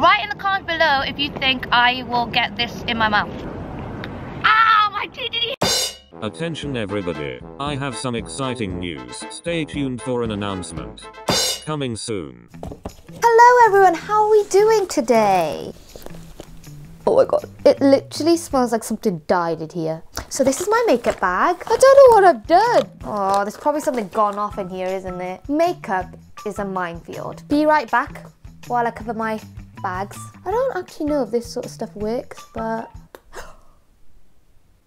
Write in the comments below if you think I will get this in my mouth. Ow, my titty! Attention everybody, I have some exciting news. Stay tuned for an announcement. Coming soon. Hello everyone, how are we doing today? Oh my god, it literally smells like something died in here. So this is my makeup bag. I don't know what I've done. Oh, there's probably something gone off in here, isn't there? Makeup is a minefield. Be right back while I cover my bags. I don't actually know if this sort of stuff works, but...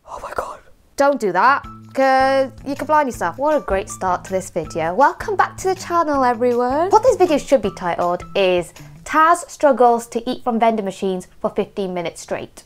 Oh my god. Don't do that, because you can blind yourself. What a great start to this video. Welcome back to the channel, everyone. What this video should be titled is Taz struggles to eat from vending machines for 15 minutes straight.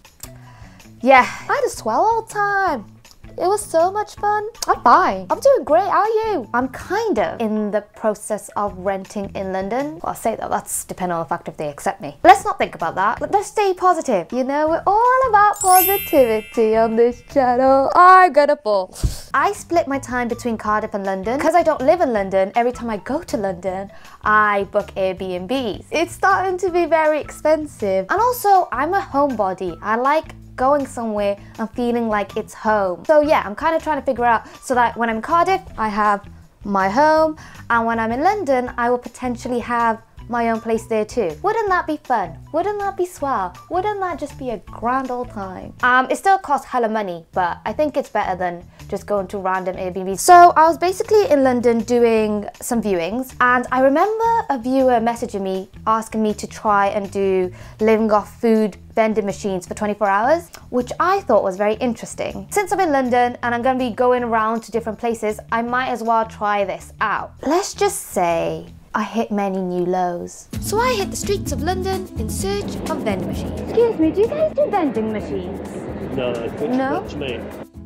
Yeah, I had a swell all time. It was so much fun. I'm fine. I'm doing great. How are you? I'm kind of in the process of renting in London. Well, I say that, that's depending on the fact if they accept me. Let's not think about that. Let's stay positive. You know, we're all about positivity on this channel. I'm gonna fall. I split my time between Cardiff and London. Because I don't live in London, every time I go to London, I book Airbnbs. It's starting to be very expensive. And also, I'm a homebody. I like going somewhere and feeling like it's home. So yeah, I'm kind of trying to figure out so that when I'm in Cardiff, I have my home, and when I'm in London, I will potentially have my own place there too. Wouldn't that be fun? Wouldn't that be swell? Wouldn't that just be a grand old time? Um, it still costs hella money, but I think it's better than just going to random Airbnbs. So I was basically in London doing some viewings and I remember a viewer messaging me asking me to try and do living off food vending machines for 24 hours, which I thought was very interesting. Since I'm in London and I'm going to be going around to different places, I might as well try this out. Let's just say I hit many new lows. So I hit the streets of London in search of vending machines. Excuse me, do you guys do vending machines? No, which, No?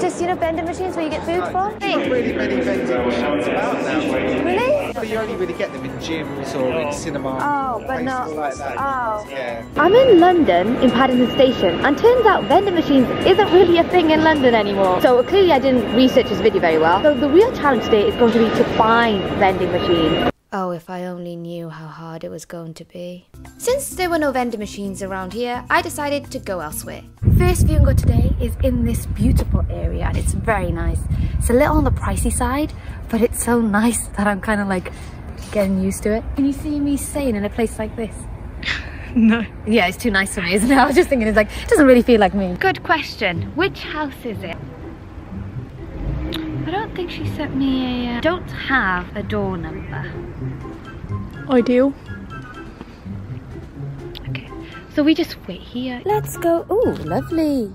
Just, you know, vending machines where you get food from? Not really many vending machines about now. Really? But you only really get them in gyms or in cinema. Oh, but not- like that. oh. Yeah. I'm in London, in Paddington Station, and turns out vending machines isn't really a thing in London anymore. So clearly I didn't research this video very well. So the real challenge today is going to be to find vending machines. Oh, if I only knew how hard it was going to be. Since there were no vending machines around here, I decided to go elsewhere. First view and go today is in this beautiful area and it's very nice. It's a little on the pricey side, but it's so nice that I'm kind of like getting used to it. Can you see me staying in a place like this? No. Yeah, it's too nice for me, isn't it? I was just thinking, it's like, it doesn't really feel like me. Good question. Which house is it? I don't think she sent me a... Uh, don't have a door number. Ideal. Okay. So we just wait here. Let's go. Oh, lovely.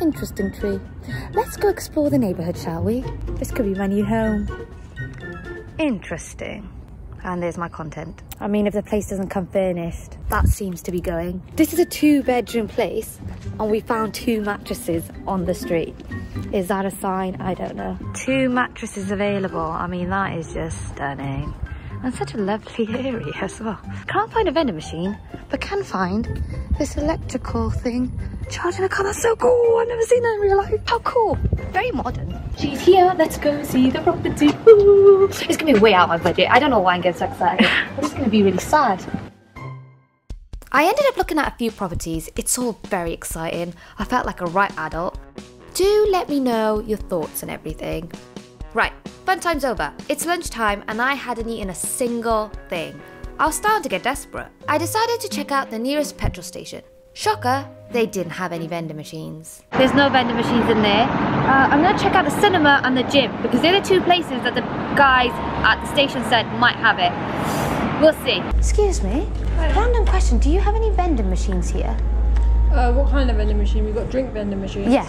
Interesting tree. Let's go explore the neighbourhood, shall we? This could be my new home. Interesting. And there's my content. I mean, if the place doesn't come furnished, that seems to be going. This is a two bedroom place and we found two mattresses on the street. Is that a sign? I don't know. Two mattresses available. I mean, that is just stunning. And such a lovely area as well. Can't find a vending machine, but can find this electrical thing. Charging a car, that's so cool. I've never seen that in real life. How cool. Very modern. She's here, let's go see the property. Ooh. It's gonna be way out of my budget. I don't know why I'm getting so excited, but it's gonna be really sad. I ended up looking at a few properties. It's all very exciting. I felt like a right adult. Do let me know your thoughts and everything. Right, fun time's over. It's lunchtime and I hadn't eaten a single thing. I was starting to get desperate. I decided to check out the nearest petrol station. Shocker, they didn't have any vending machines. There's no vending machines in there. Uh, I'm gonna check out the cinema and the gym because they're the two places that the guys at the station said might have it. We'll see. Excuse me, random question. Do you have any vending machines here? Uh, what kind of vending machine? We've got drink vending machines. Yeah.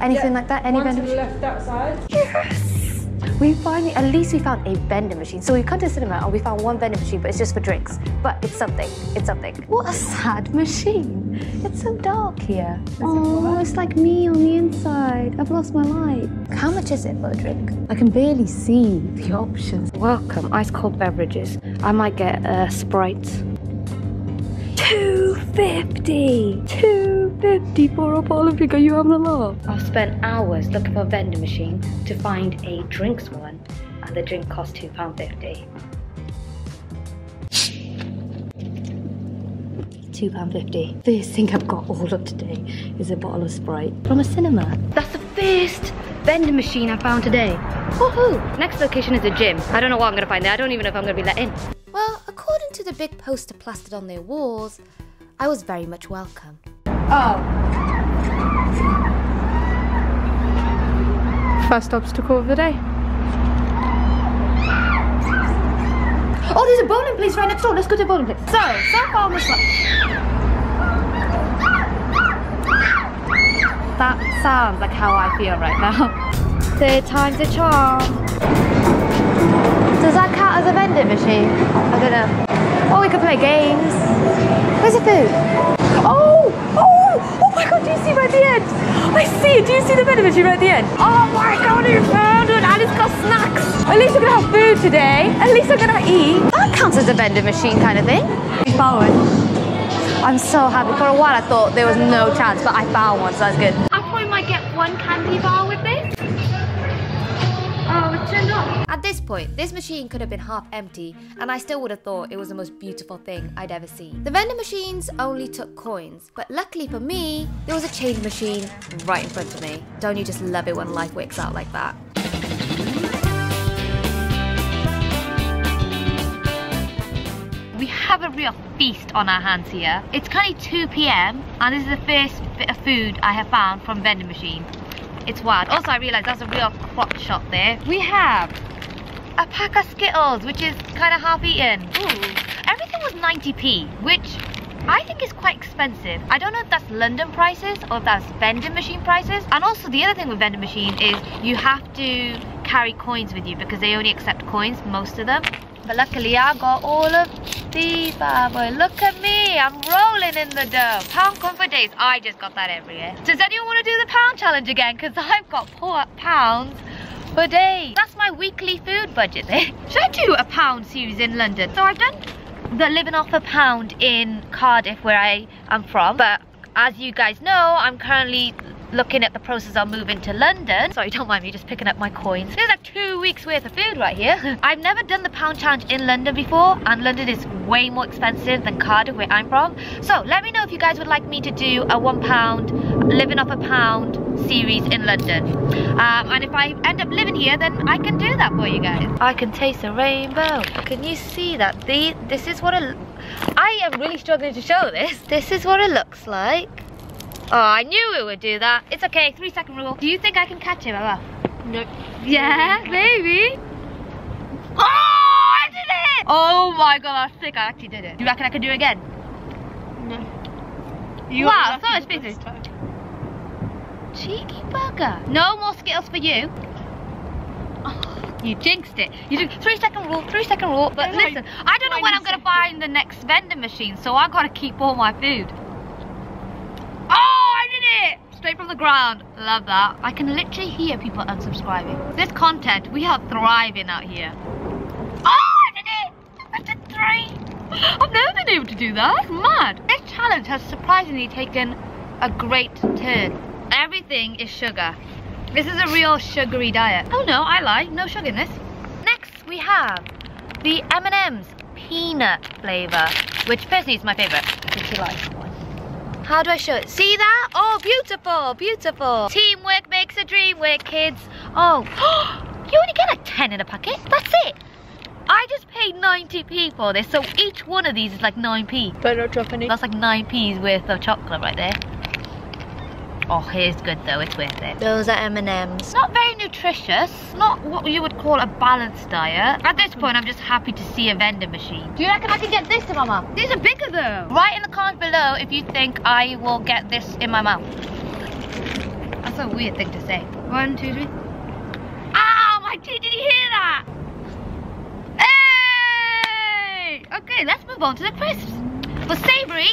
Anything Yeah. like that? Any One vending to the machine? left outside. We finally, at least we found a vending machine. So we come to the cinema and we found one vending machine, but it's just for drinks. But it's something. It's something. What a sad machine. It's so dark here. Oh, it's like me on the inside. I've lost my light. How much is it for a drink? I can barely see the options. Welcome, ice cold beverages. I might get a Sprite. 250 250 did, Deepora Apollo, because you have the law. I've spent hours looking for a vending machine to find a drinks one, and the drink cost £2.50. £2.50. First thing I've got all of today is a bottle of Sprite from a cinema. That's the first vending machine I found today. Woohoo! Next location is a gym. I don't know what I'm gonna find there. I don't even know if I'm gonna be let in. Well, according to the big poster plastered on their walls, I was very much welcome. Oh. First obstacle of the day. Oh, there's a bowling place right next door. Let's go to the bowling place. So, so far on this one. That sounds like how I feel right now. Third time's a charm. Does that count as a vending machine? I don't know. Or we could play games. Where's the food? Oh! Oh! Oh my god, do you see right at the end? I see it. Do you see the vending machine right at the end? Oh my god, it's found it and it's got snacks. At least we're gonna have food today. At least we're gonna eat. That counts as a vending machine kind of thing. You found one. I'm so happy. For a while I thought there was no chance, but I found one, so that's good. Point, this machine could have been half empty, and I still would have thought it was the most beautiful thing I'd ever seen. The vending machines only took coins, but luckily for me, there was a change machine right in front of me. Don't you just love it when life works out like that? We have a real feast on our hands here. It's currently 2 p.m. and this is the first bit of food I have found from vending machine. It's wild. Also, I realised that's a real crop shop there. We have a pack of Skittles, which is kind of half eaten. Ooh. Everything was 90p, which I think is quite expensive. I don't know if that's London prices or if that's vending machine prices. And also the other thing with vending machine is you have to carry coins with you because they only accept coins, most of them. But luckily I got all of these boy. Look at me, I'm rolling in the dough. Pound coin for days. I just got that every year. Does anyone want to do the pound challenge again? Because I've got poor pounds for day. That's my weekly food budget there. Should I do a pound series in London? So I've done the living off a pound in Cardiff where I am from. But as you guys know, I'm currently looking at the process of moving to London. Sorry, don't mind me just picking up my coins. There's like two weeks worth of food right here. I've never done the pound challenge in London before and London is way more expensive than Cardiff where I'm from. So let me know if you guys would like me to do a one pound, living off a pound series in London. Um, and if I end up living here, then I can do that for you guys. I can taste a rainbow. Can you see that? The, this is what I am really struggling to show this. This is what it looks like. Oh, I knew it would do that. It's okay, three second rule. Do you think I can catch him, Emma? Nope. Yeah, maybe. Oh, I did it! Oh my god, that's sick. I actually did it. Do you reckon I can do it again? No. You wow, so much business. Cheeky bugger. No more Skittles for you. Oh, you jinxed it. You did three second rule, three second rule. But listen, I don't know when I'm gonna 20 find the next vending machine, so I gotta keep all my food. Oh, I did it! Straight from the ground. Love that. I can literally hear people unsubscribing. This content, we are thriving out here. Oh, I did it! I did three. I've never been able to do that. That's mad. This challenge has surprisingly taken a great turn. Everything is sugar. This is a real sugary diet. Oh no, I lie. No sugar in this. Next, we have the M&M's peanut flavor, which personally is my favorite. Which you like? How do I show it? See that? Oh, beautiful, beautiful. Teamwork makes a dream work, kids. Oh, you only get like 10 in a packet. That's it. I just paid 90p for this, so each one of these is like 9p. Better not drop any. That's like 9p's worth of chocolate right there. Oh, here's good though, it's worth it. Those are M&M's. Not very nutritious, not what you would call a balanced diet. At this point, I'm just happy to see a vending machine. Do you reckon I can get this in my mouth? These are bigger though. Write in the comments below if you think I will get this in my mouth. That's a weird thing to say. One, two, three. Ow, my teeth, did you hear that? Hey! Okay, let's move on to the crisps. For savory,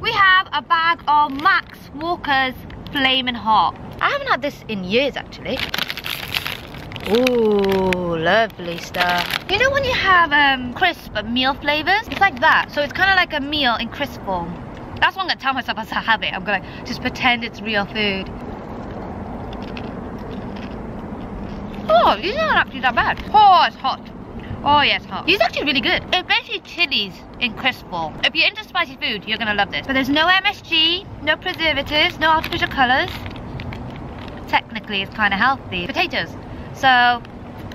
we have a bag of Max Walker's Flamin' Hot. I haven't had this in years actually. Ooh, lovely stuff. You know when you have um, crisp meal flavors? It's like that. So it's kind of like a meal in crisp form. That's what I'm gonna tell myself as I have it. I'm gonna just pretend it's real food. Oh, these aren't actually that bad. Oh, it's hot. Oh yeah, it's hot. These actually really good. It's basically chilies in crisp. If you're into spicy food, you're gonna love this. But there's no MSG, no preservatives, no artificial colours. Technically, it's kind of healthy. Potatoes. So,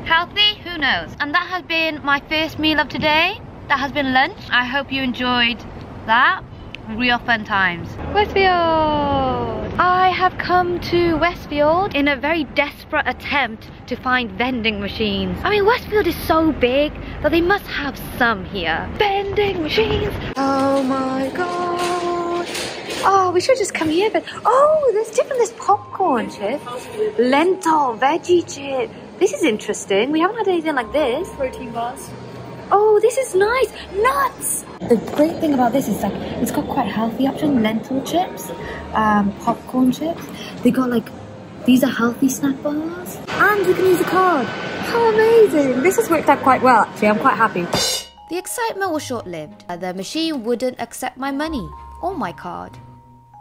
healthy? Who knows? And that has been my first meal of today. That has been lunch. I hope you enjoyed that. Real fun times. Westfield! I have come to Westfield in a very desperate attempt to find vending machines. I mean, Westfield is so big that they must have some here. Vending machines! Oh my god. Oh, we should just come here, but oh, there's different. There's popcorn chips, lentil, veggie chip. This is interesting. We haven't had anything like this. Protein bars. Oh, this is nice. Nuts. The great thing about this is like it's got quite healthy options. Lentil chips, um, popcorn chips. They got like these are healthy snack bars, and you can use a card. How amazing! This has worked out quite well. Actually, I'm quite happy. The excitement was short-lived. The machine wouldn't accept my money or my card.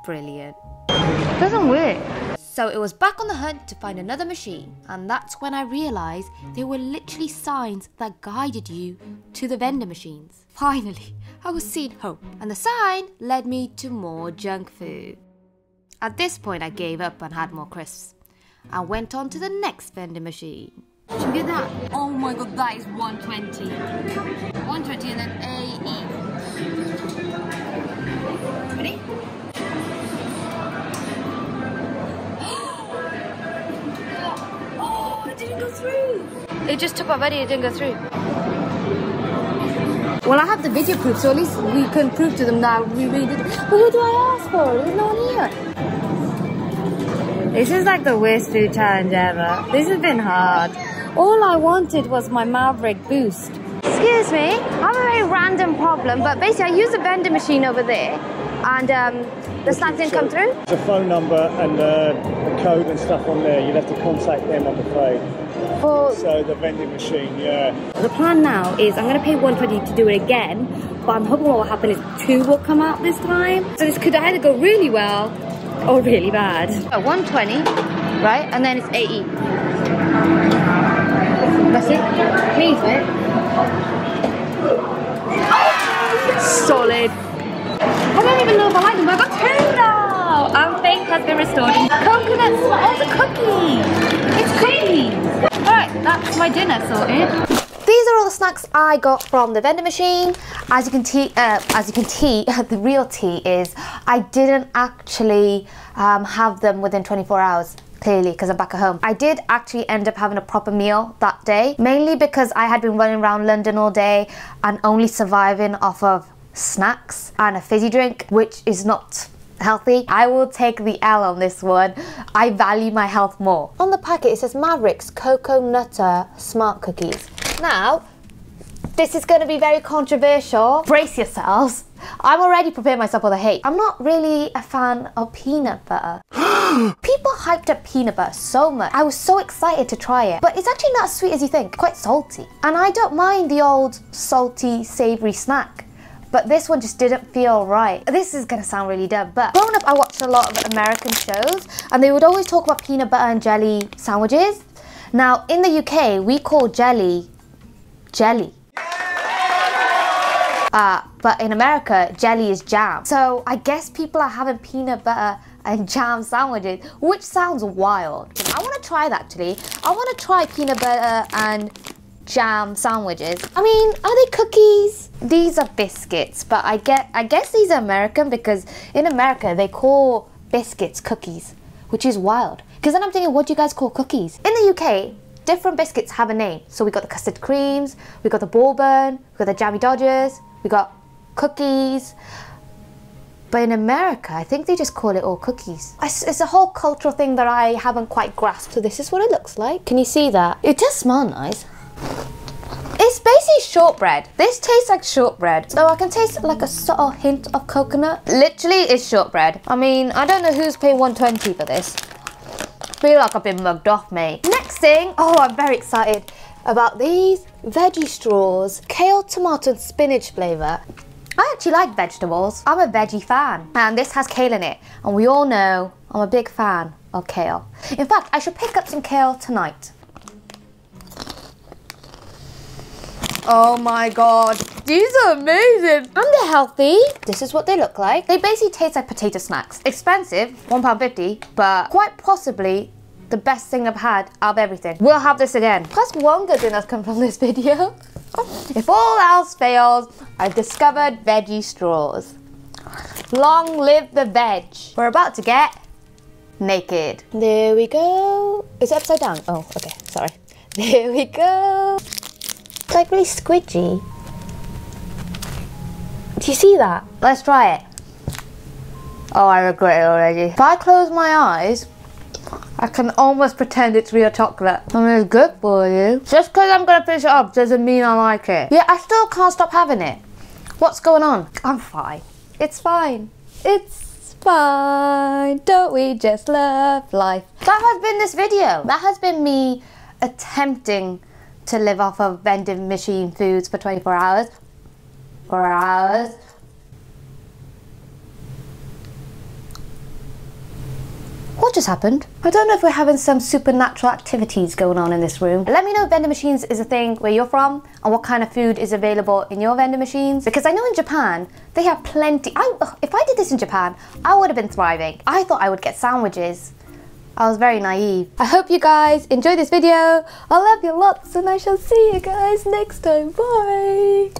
Brilliant. Doesn't work. So it was back on the hunt to find another machine, and that's when I realised there were literally signs that guided you to the vendor machines. Finally, I was seeing hope, and the sign led me to more junk food. At this point, I gave up and had more crisps, and went on to the next vendor machine. We get that? Oh my god, that is 120. 120 and then AE. Ready? Didn't go through. It just took my money, it didn't go through. Well, I have the video proof, so at least we can prove to them that we really did. But who do I ask for? There's no one here. This is like the worst food challenge ever. This has been hard. All I wanted was my Maverick boost. Excuse me, I have a very random problem, but basically I use a vending machine over there and um, the snacks didn't come through. There's a phone number and uh, the code and stuff on there. You'll have to contact them, I'm afraid. For So the vending machine, yeah. The plan now is I'm going to pay 120 to do it again, but I'm hoping what will happen is two will come out this time. So this could either go really well or really bad. 120, right? And then it's AE. That's it. Please, mate. Solid. I don't even know if I like them, but I got two now. And faith has been restored. Coconut, it's a cookie. It's cookies. Alright, that's my dinner sorted. These are all the snacks I got from the vending machine. As you can tea, uh, as you can tea, the real tea is I didn't actually um, have them within 24 hours. Clearly, because I'm back at home. I did actually end up having a proper meal that day, mainly because I had been running around London all day and only surviving off of snacks and a fizzy drink, which is not healthy. I will take the L on this one. I value my health more. On the packet it says Mavericks Cocoa Nutter uh, Smart Cookies. Now, this is going to be very controversial. Brace yourselves. I'm already preparing myself for the hate. I'm not really a fan of peanut butter. People hyped up peanut butter so much. I was so excited to try it. But it's actually not as sweet as you think. Quite salty. And I don't mind the old salty, savoury snack. But this one just didn't feel right. This is gonna sound really dumb, but growing up I watched a lot of American shows and they would always talk about peanut butter and jelly sandwiches. Now in the UK we call jelly jelly. Uh, but in America, jelly is jam. So I guess people are having peanut butter and jam sandwiches, which sounds wild. I want to try that actually. I want to try peanut butter and jam sandwiches. I mean, are they cookies? These are biscuits, but I get I guess these are American because in America they call biscuits cookies, which is wild. Because then I'm thinking, what do you guys call cookies? In the UK, different biscuits have a name. So we got the custard creams, we got the bourbon, we got the jammy dodgers, we got cookies. But in America, I think they just call it all cookies. It's, it's a whole cultural thing that I haven't quite grasped. So this is what it looks like. Can you see that? It does smell nice. Shortbread. This tastes like shortbread. So I can taste like a subtle hint of coconut. Literally, it's shortbread. I mean, I don't know who's paying 120 for this. Feel like I've been mugged off, mate. Next thing, oh, I'm very excited about these veggie straws. Kale, tomato, and spinach flavour. I actually like vegetables. I'm a veggie fan. And this has kale in it. And we all know I'm a big fan of kale. In fact, I should pick up some kale tonight. Oh my god, these are amazing. And they're healthy. This is what they look like. They basically taste like potato snacks. Expensive, £1.50, but quite possibly the best thing I've had out of everything. We'll have this again. Plus one good thing that's come from this video. if all else fails, I've discovered veggie straws. Long live the veg. We're about to get naked. There we go. Is it upside down? Oh, okay, sorry. There we go. It's like really squidgy. Do you see that? Let's try it. Oh, I regret it already. If I close my eyes, I can almost pretend it's real chocolate. I mean, it's good for you. Just because I'm going to finish it up doesn't mean I like it. Yeah, I still can't stop having it. What's going on? I'm fine. It's fine. It's fine. Don't we just love life? That has been this video. That has been me attempting to live off of vending machine foods for 24 hours. Four hours. What just happened? I don't know if we're having some supernatural activities going on in this room. Let me know if vending machines is a thing where you're from and what kind of food is available in your vending machines. Because I know in Japan, they have plenty. I, if I did this in Japan, I would have been thriving. I thought I would get sandwiches. I was very naive. I hope you guys enjoyed this video. I love you lots and I shall see you guys next time. Bye.